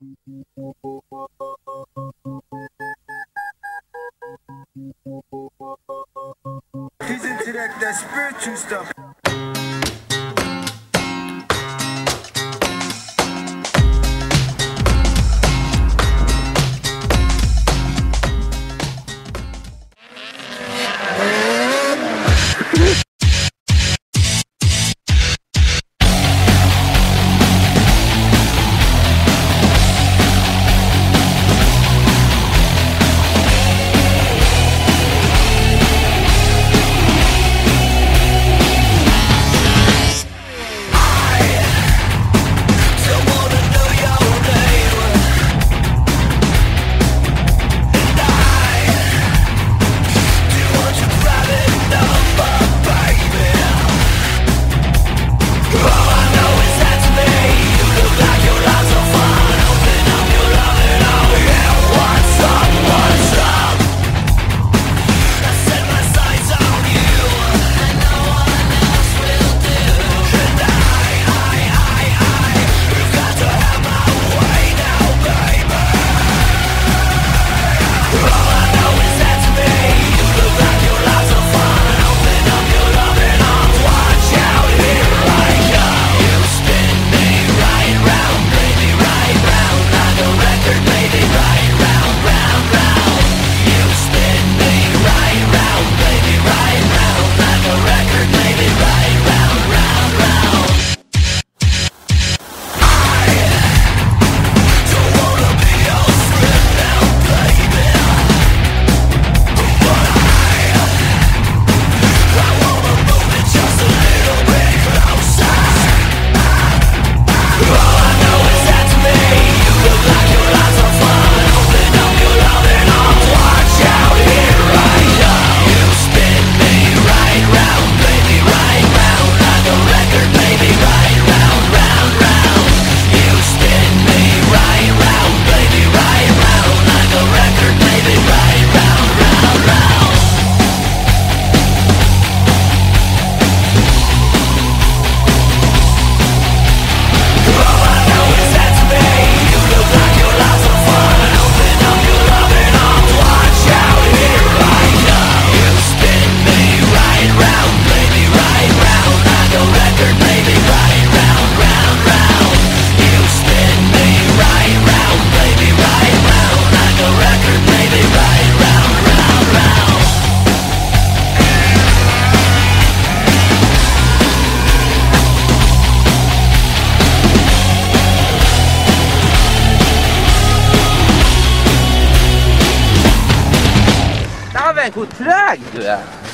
He's into that, that spiritual stuff. människor drag ah.